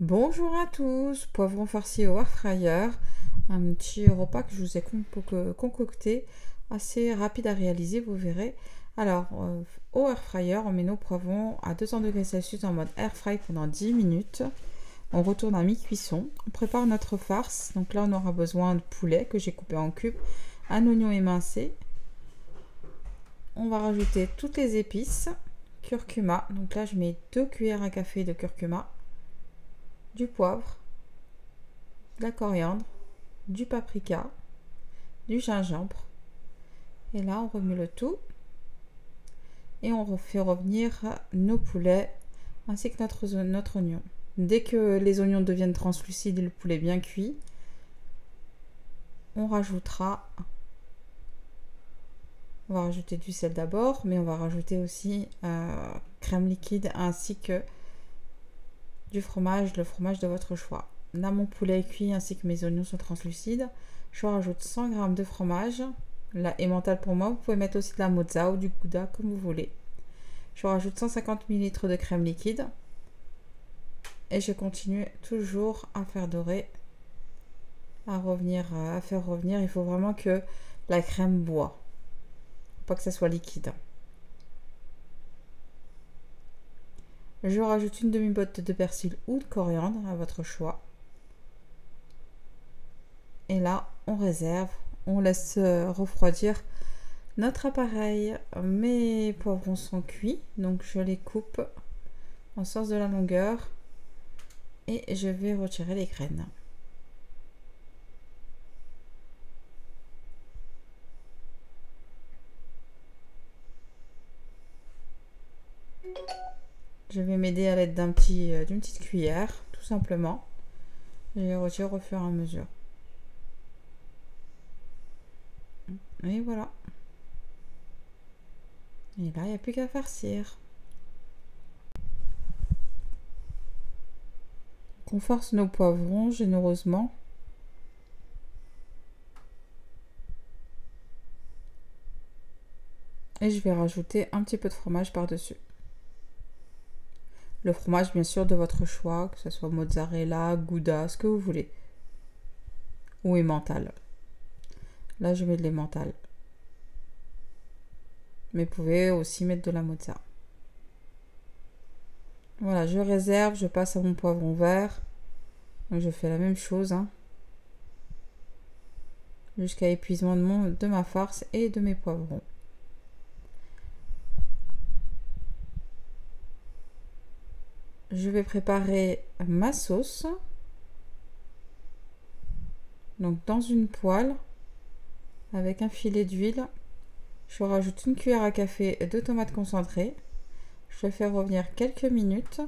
Bonjour à tous, poivron farci au air fryer, un petit repas que je vous ai concocté, assez rapide à réaliser, vous verrez. Alors, euh, au air fryer, on met nos poivrons à 200 degrés Celsius en mode air fry pendant 10 minutes. On retourne à mi-cuisson. On prépare notre farce. Donc là, on aura besoin de poulet que j'ai coupé en cubes, un oignon émincé. On va rajouter toutes les épices, curcuma. Donc là, je mets 2 cuillères à café de curcuma, du poivre, de la coriandre, du paprika, du gingembre. Et là, on remet le tout et on fait revenir nos poulets ainsi que notre, notre oignon. Dès que les oignons deviennent translucides et le poulet bien cuit, on rajoutera on va rajouter du sel d'abord, mais on va rajouter aussi euh, crème liquide ainsi que du fromage, le fromage de votre choix. Là, mon poulet est cuit ainsi que mes oignons sont translucides. Je rajoute 100 g de fromage, la emmental pour moi. Vous pouvez mettre aussi de la mozza ou du gouda comme vous voulez. Je rajoute 150 ml de crème liquide. Et je continue toujours à faire dorer, à revenir, à faire revenir. Il faut vraiment que la crème boit, pas que ça soit liquide. Je rajoute une demi-botte de persil ou de coriandre à votre choix. Et là, on réserve on laisse euh, refroidir notre appareil. Mes poivrons sont cuits, donc je les coupe en sens de la longueur et je vais retirer les graines. Je vais m'aider à l'aide d'un petit, euh, d'une petite cuillère, tout simplement. Je les retire au fur et à mesure. Et voilà. Et là, il n'y a plus qu'à farcir. On force nos poivrons généreusement. Et je vais rajouter un petit peu de fromage par-dessus. Le fromage, bien sûr, de votre choix, que ce soit mozzarella, gouda, ce que vous voulez. Ou emmental. Là, je mets de l'emmental. Mais vous pouvez aussi mettre de la mozza. Voilà, je réserve, je passe à mon poivron vert. Donc je fais la même chose. Hein. Jusqu'à épuisement de, mon, de ma farce et de mes poivrons. Je vais préparer ma sauce. Donc dans une poêle, avec un filet d'huile. Je rajoute une cuillère à café de tomates concentrées. Je fais revenir quelques minutes.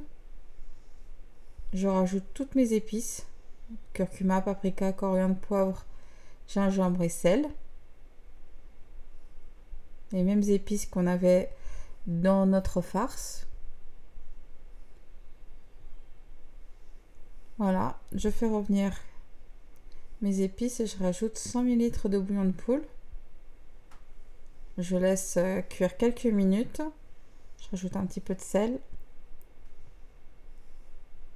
Je rajoute toutes mes épices curcuma, paprika, coriandre, poivre, gingembre et sel. Les mêmes épices qu'on avait dans notre farce. Voilà, je fais revenir mes épices et je rajoute 100 ml de bouillon de poule. Je laisse euh, cuire quelques minutes. Je rajoute un petit peu de sel.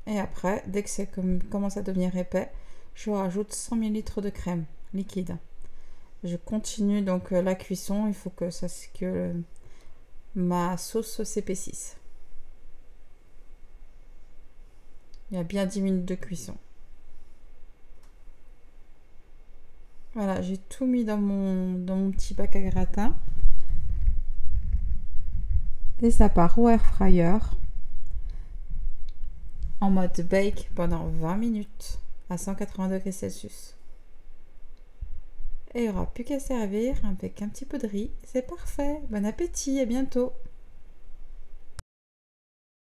Et après, dès que ça commence à devenir épais, je rajoute 100 ml de crème liquide. Je continue donc euh, la cuisson. Il faut que, ça, que ma sauce s'épaississe. Il y a bien 10 minutes de cuisson. Voilà, j'ai tout mis dans mon, petit bac à gratin. Et ça part au air fryer en mode bake pendant 20 minutes à 180 degrés Celsius. Et il n'y aura plus qu'à servir avec un petit peu de riz. C'est parfait. Bon appétit, à bientôt.